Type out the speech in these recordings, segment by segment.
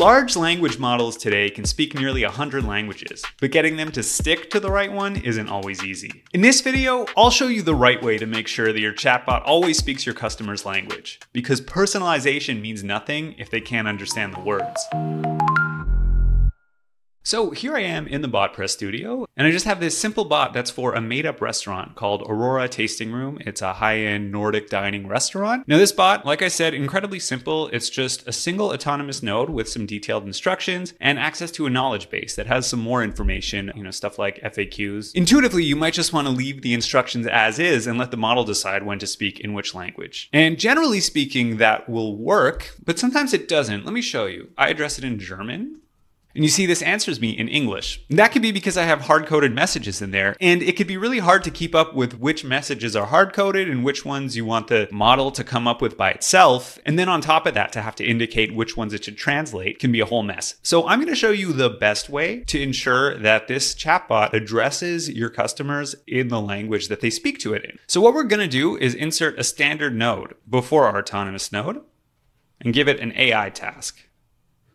Large language models today can speak nearly 100 languages, but getting them to stick to the right one isn't always easy. In this video, I'll show you the right way to make sure that your chatbot always speaks your customer's language, because personalization means nothing if they can't understand the words. So here I am in the BotPress studio, and I just have this simple bot that's for a made up restaurant called Aurora Tasting Room. It's a high end Nordic dining restaurant. Now, this bot, like I said, incredibly simple. It's just a single autonomous node with some detailed instructions and access to a knowledge base that has some more information, you know, stuff like FAQs. Intuitively, you might just want to leave the instructions as is and let the model decide when to speak in which language. And generally speaking, that will work, but sometimes it doesn't. Let me show you. I address it in German. And you see, this answers me in English. That could be because I have hard coded messages in there, and it could be really hard to keep up with which messages are hard coded and which ones you want the model to come up with by itself. And then on top of that, to have to indicate which ones it should translate can be a whole mess. So I'm going to show you the best way to ensure that this chatbot addresses your customers in the language that they speak to it in. So what we're going to do is insert a standard node before our autonomous node and give it an AI task.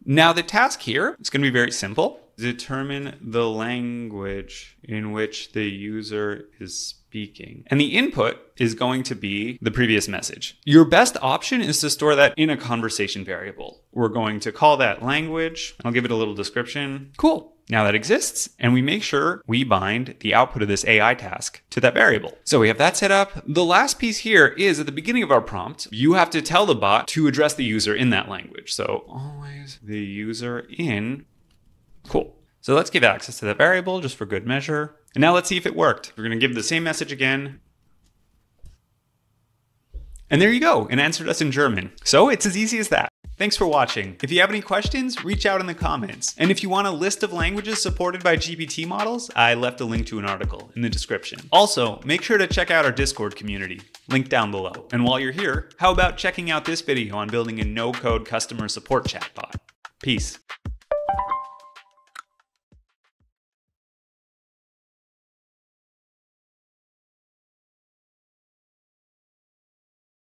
Now, the task here is going to be very simple. Determine the language in which the user is speaking. And the input is going to be the previous message. Your best option is to store that in a conversation variable. We're going to call that language. I'll give it a little description. Cool. Now that exists, and we make sure we bind the output of this AI task to that variable. So we have that set up. The last piece here is at the beginning of our prompt, you have to tell the bot to address the user in that language. So always the user in. Cool. So let's give access to that variable just for good measure. And now let's see if it worked. We're going to give the same message again. And there you go, and answered us in German. So it's as easy as that. Thanks for watching. If you have any questions, reach out in the comments. And if you want a list of languages supported by GPT models, I left a link to an article in the description. Also, make sure to check out our Discord community, link down below. And while you're here, how about checking out this video on building a no-code customer support chatbot? Peace.